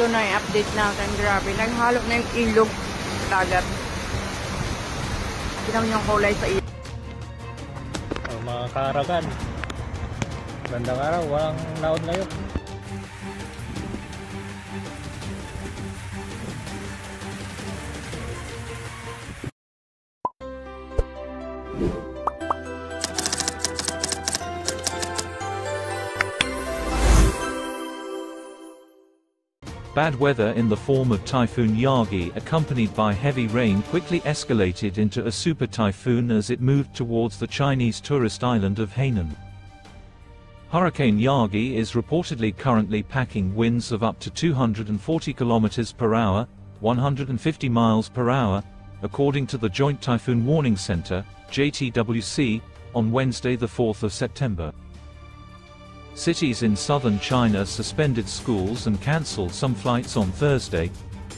Ito na yung update natin. Grabe. Naghalo na yung ilog dagat. Tignan yung kulay sa ilog. Oh, mga kaaragan. Gandang araw, walang laod ngayon. Bad weather in the form of Typhoon Yagi accompanied by heavy rain quickly escalated into a super typhoon as it moved towards the Chinese tourist island of Hainan. Hurricane Yagi is reportedly currently packing winds of up to 240 km per hour, 150 miles per hour, according to the Joint Typhoon Warning Center, JTWC, on Wednesday the 4th of September. Cities in southern China suspended schools and cancelled some flights on Thursday,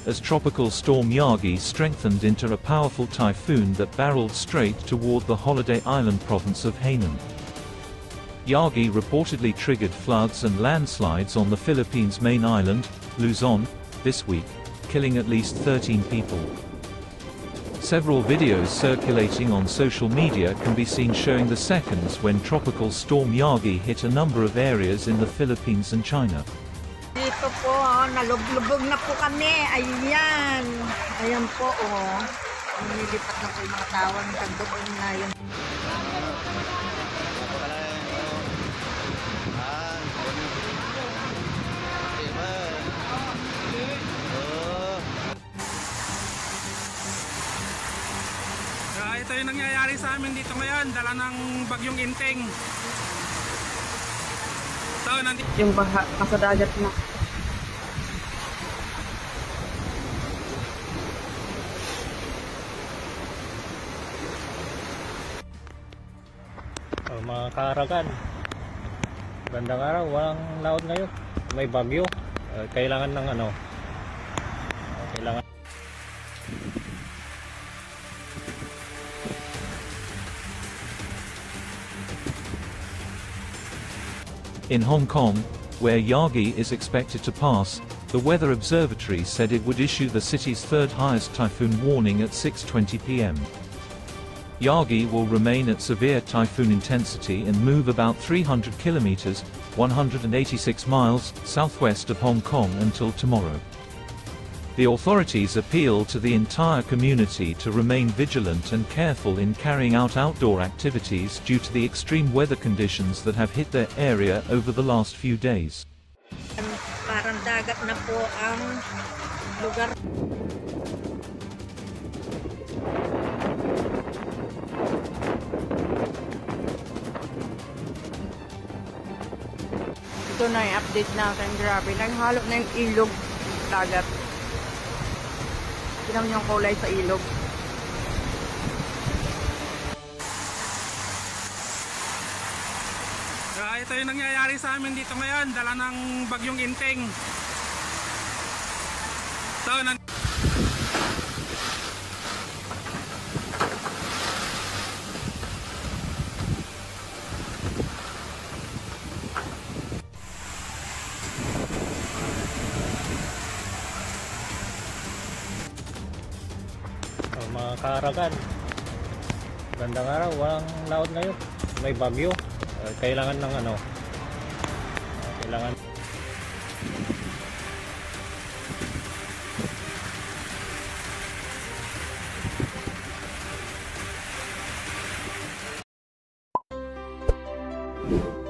as tropical storm Yagi strengthened into a powerful typhoon that barreled straight toward the holiday island province of Hainan. Yagi reportedly triggered floods and landslides on the Philippines' main island, Luzon, this week, killing at least 13 people. Several videos circulating on social media can be seen showing the seconds when tropical storm Yagi hit a number of areas in the Philippines and China. Dito po, oh, nalublubog na po kami. Ayan. Ayan po, oh. Na po yung mga tawang na yung ito yung nangyayari sa amin dito ngayon, dala ng bagyong inting. So, nandito yung baha, nasa dagat na. Oh, mga kaaragan. Gandang araw, walang laod ngayon. May bagyo. Eh, kailangan ng ano. In Hong Kong, where Yagi is expected to pass, the Weather Observatory said it would issue the city's third highest typhoon warning at 6.20 p.m. Yagi will remain at severe typhoon intensity and move about 300 kilometers, 186 miles, southwest of Hong Kong until tomorrow. The authorities appeal to the entire community to remain vigilant and careful in carrying out outdoor activities due to the extreme weather conditions that have hit their area over the last few days. Na ang. Ito na yung update natin. Grabe. Naghalo na yung ilog dagat. Tignan mo yung kulay sa ilog. Ah, ito yung nangyayari sa amin dito ngayon, dala ng bagyong inting. So, mga kaaragan. Gandang araw, walang laod ngayon. May bagyo. Eh, kailangan ng ano. eh, Kailangan you